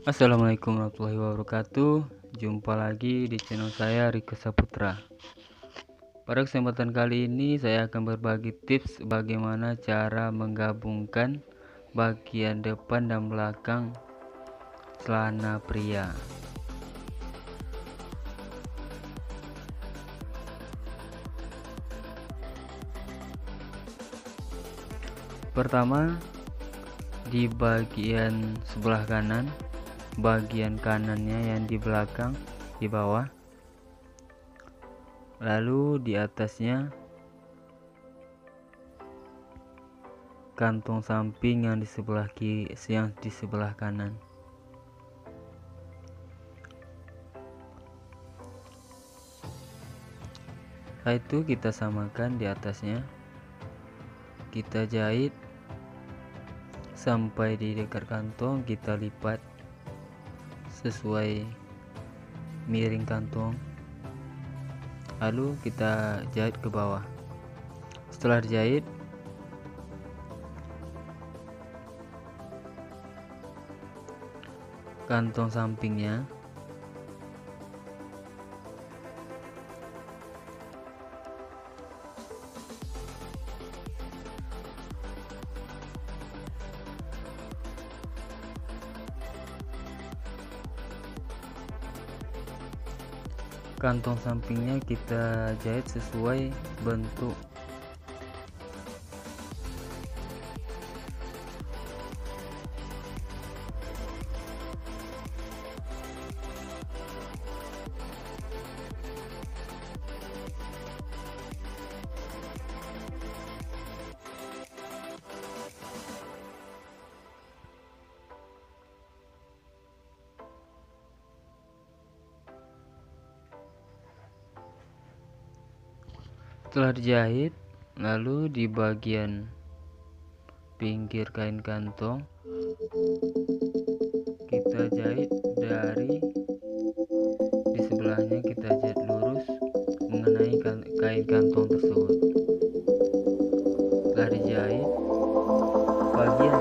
Assalamualaikum warahmatullahi wabarakatuh. Jumpa lagi di channel saya Rika Saputra. Pada kesempatan kali ini saya akan berbagi tips bagaimana cara menggabungkan bagian depan dan belakang celana pria. Pertama di bagian sebelah kanan bagian kanannya yang di belakang di bawah. Lalu di atasnya kantong samping yang di sebelah kiri yang di sebelah kanan. Setelah itu kita samakan di atasnya. Kita jahit sampai di dekat kantong kita lipat sesuai miring kantong lalu kita jahit ke bawah. Setelah dijahit kantong sampingnya kantong sampingnya kita jahit sesuai bentuk Setelah dijahit, lalu di bagian pinggir kain kantong kita jahit dari di sebelahnya kita jahit lurus mengenai kan, kain kantong tersebut. Setelah dijahit, bagian